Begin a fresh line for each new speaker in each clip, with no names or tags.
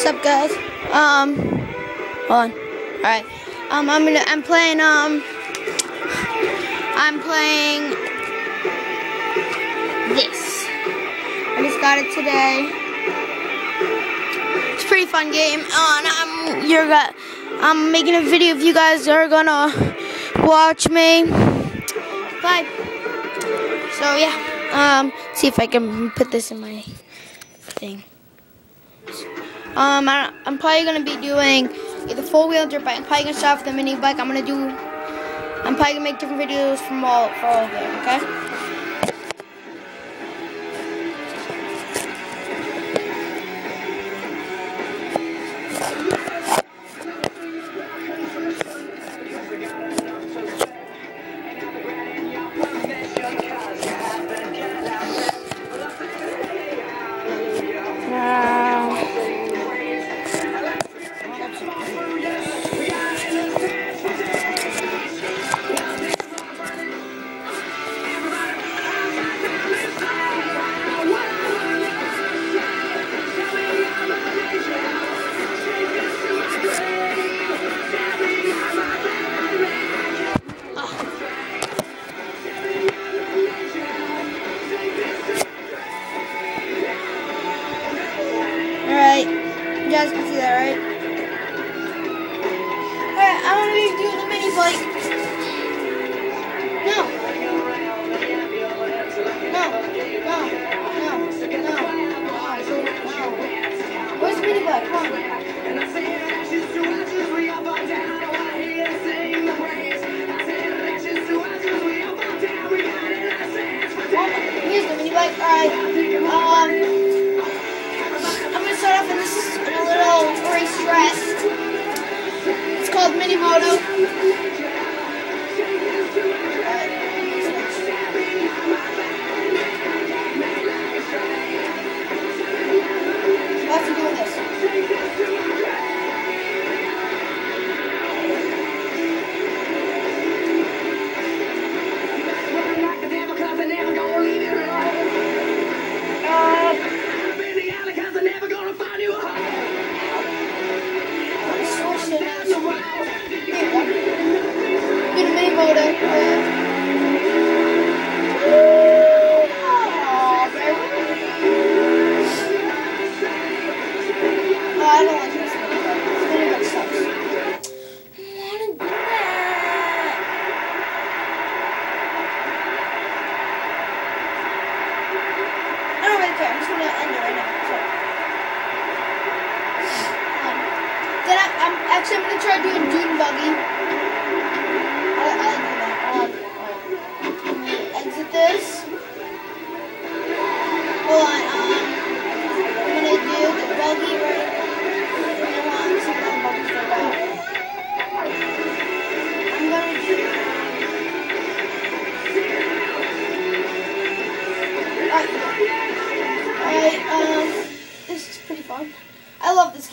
What's up, guys? Um, hold on. All right. Um, I'm gonna. I'm playing. Um, I'm playing this. I just got it today. It's a pretty fun game. Uh, and I'm. You're got. I'm making a video if you guys are gonna watch me. Bye. So yeah. Um, see if I can put this in my thing. Um, I, am probably gonna be doing either four wheel dirt bike. I'm probably gonna start with the mini bike. I'm gonna do. I'm probably gonna make different videos from all for all of them. Okay. You guys can see that, right? Alright, I want to do the mini bike. No. No. No. No. No. No. Where's the mini bike? Come on. Here's the mini bike. Alright. Um race dress. It's called Mini Actually, I'm actually gonna try doing dune buggy.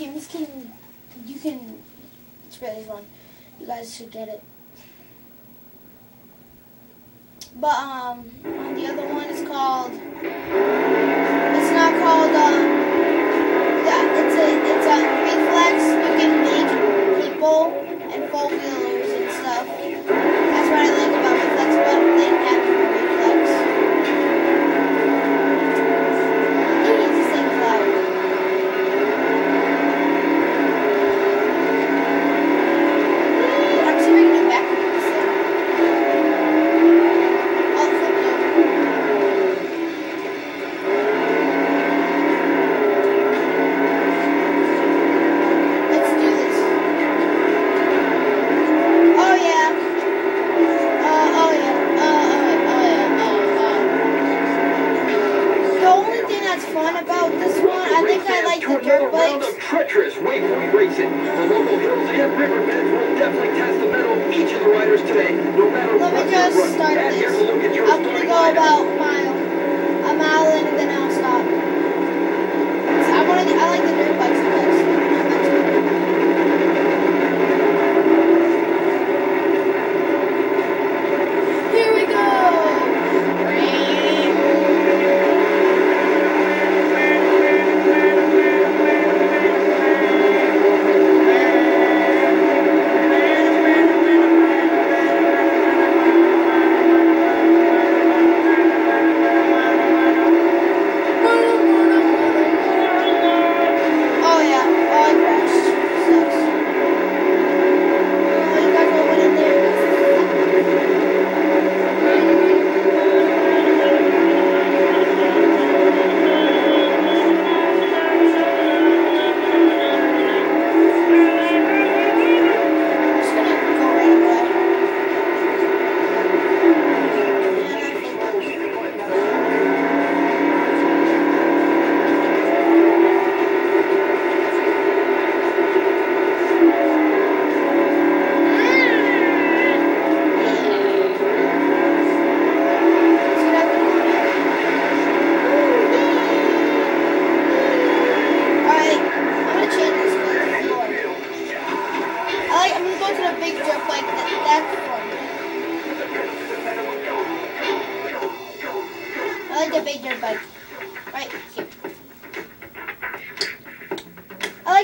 Game. This game, you can it's really fun. You guys should get it. But um, the other one is called. It's not called um. Yeah, it's a it's a reflex. You can make people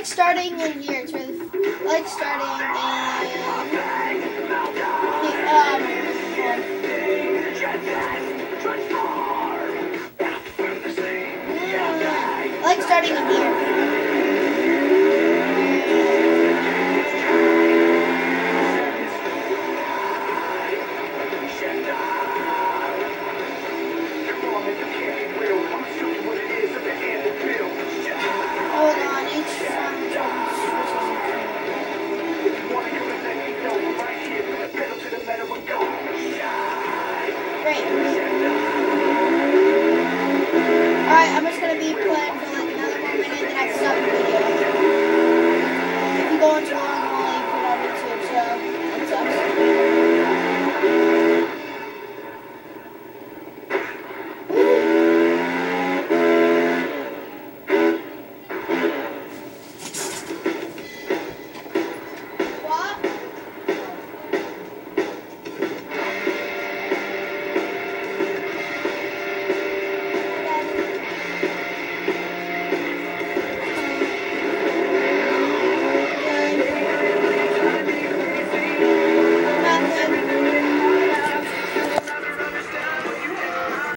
like
starting
in here. It's really. Like starting in. Um. Emma's gonna be